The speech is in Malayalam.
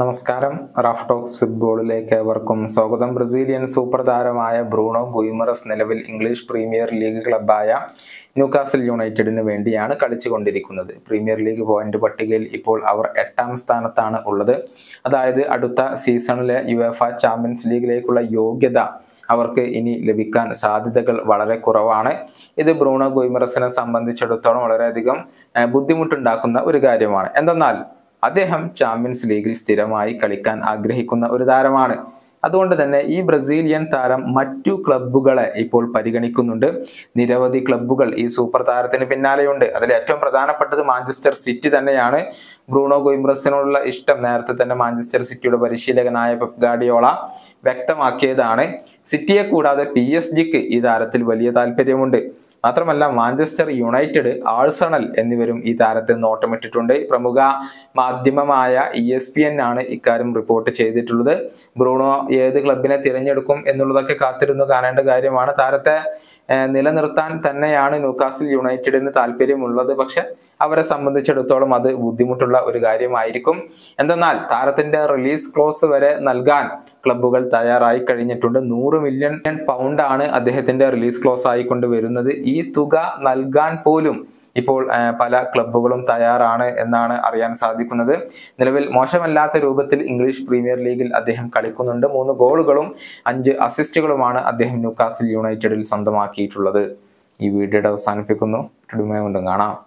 നമസ്കാരം. റാഫ് ടോക്സ് ഫുട്ബോളിലേക്ക് ഏവർക്കും സ്വാഗതം. ബ്രസീലിയൻ സൂപ്പർ താരമായ ബ്രൂണോ ഗുയിമറസ് നിലവിൽ ഇംഗ്ലീഷ് പ്രീമിയർ ലീഗ് ക്ലബായ ന്യൂകാസിൽ യുണൈറ്റഡിന് വേണ്ടിയാണ് കളിച്ചുകൊണ്ടിരിക്കുന്നത്. പ്രീമിയർ ലീഗ് പോയിന്റ് പട്ടികയിൽ ഇപ്പോൾ അവർ എട്ടാം സ്ഥാനത്താണ് ഉള്ളത്. അതായത് അടുത്ത സീസണിലെ യു എഫ ചാമ്പ്യൻസ് ലീഗിലേക്കുള്ള യോഗ്യത അവർക്ക് ഇനി ലഭിക്കാൻ സാധ്യതകൾ വളരെ കുറവാണ്. ഇത് ബ്രൂണോ ഗുയിമറസിനെ സംബന്ധിച്ചിടത്തോളം വളരെയധികം ബുദ്ധിമുട്ടുണ്ടാക്കുന്ന ഒരു കാര്യമാണ്. എന്തെന്നാൽ അദ്ദേഹം ചാമ്പ്യൻസ് ലീഗിൽ സ്ഥിരമായി കളിക്കാൻ ആഗ്രഹിക്കുന്ന ഒരു താരമാണ്. അതുകൊണ്ട് തന്നെ ഈ ബ്രസീലിയൻ താരം മറ്റു ക്ലബ്ബുകളെ ഇപ്പോൾ പരിഗണിക്കുന്നുണ്ട്. നിരവധി ക്ലബ്ബുകൾ ഈ സൂപ്പർ താരത്തിന് പിന്നാലെയുണ്ട്. അതിൽ ഏറ്റവും പ്രധാനപ്പെട്ടത് മാഞ്ചസ്റ്റർ സിറ്റി തന്നെയാണ്. ബ്രൂണോ ഗോയിംബ്രസിനോടുള്ള ഇഷ്ടം നേരത്തെ തന്നെ മാഞ്ചസ്റ്റർ സിറ്റിയുടെ പരിശീലകനായ പെപ് ഗാർഡിയോള വ്യക്തമാക്കിയതാണ്. സിറ്റിയെ കൂടാതെ പി എസ് ജിക്ക് ഈ താരത്തിൽ വലിയ താല്പര്യമുണ്ട്. മാത്രമല്ല മാഞ്ചസ്റ്റർ യുണൈറ്റഡ് ആഴ്സണൽ എന്നിവരും ഈ താരത്തെ നോട്ടമിട്ടിട്ടുണ്ട് പ്രമുഖ മാധ്യമമായ ഇ എസ് പി എൻ ആണ് ഇക്കാര്യം റിപ്പോർട്ട് ചെയ്തിട്ടുള്ളത്. ബ്രൂണോ ഏത് ക്ലബിനെ തിരഞ്ഞെടുക്കും എന്നുള്ളതൊക്കെ കാത്തിരുന്നു കാണേണ്ട കാര്യമാണ്. താരത്തെ നിലനിർത്താൻ തന്നെയാണ് ന്യൂക്കാസിൽ യുണൈറ്റഡിന് താല്പര്യമുള്ളത്. പക്ഷെ അവരെ സംബന്ധിച്ചിടത്തോളം അത് ബുദ്ധിമുട്ടുള്ള ഒരു കാര്യമായിരിക്കും. എന്തെന്നാൽ താരത്തിന്റെ റിലീസ് ക്ലോസ് വരെ നൽകാൻ ക്ലബ്ബുകൾ തയ്യാറായി കഴിഞ്ഞിട്ടുണ്ട്. നൂറ് മില്യൺ പൗണ്ട് ആണ് അദ്ദേഹത്തിന്റെ റിലീസ് ക്ലോസ് ആയിക്കൊണ്ട് വരുന്നത്. ഈ തുക നൽകാൻ പോലും ഇപ്പോൾ പല ക്ലബ്ബുകളും തയ്യാറാണ് എന്നാണ് അറിയാൻ സാധിക്കുന്നത്. നിലവിൽ മോശമല്ലാത്ത രൂപത്തിൽ ഇംഗ്ലീഷ് പ്രീമിയർ ലീഗിൽ അദ്ദേഹം കളിക്കുന്നുണ്ട്. മൂന്ന് ഗോളുകളും അഞ്ച് അസിസ്റ്റുകളുമാണ് അദ്ദേഹം ന്യൂക്കാസിൽ യുണൈറ്റഡിൽ സ്വന്തമാക്കിയിട്ടുള്ളത്. ഈ വീഡിയോയുടെ അവസാനിപ്പിക്കുന്നു. കാണാം.